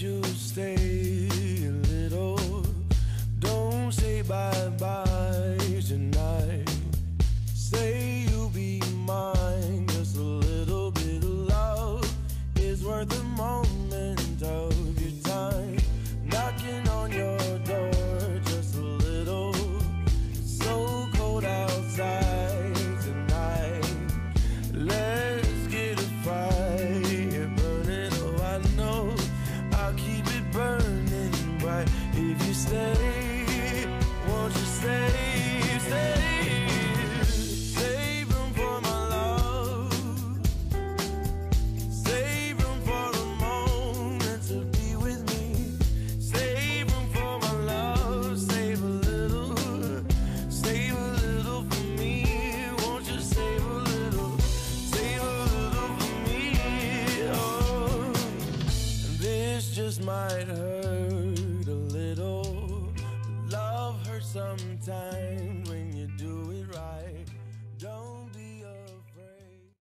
you stay This just might hurt a little. Love hurts sometimes.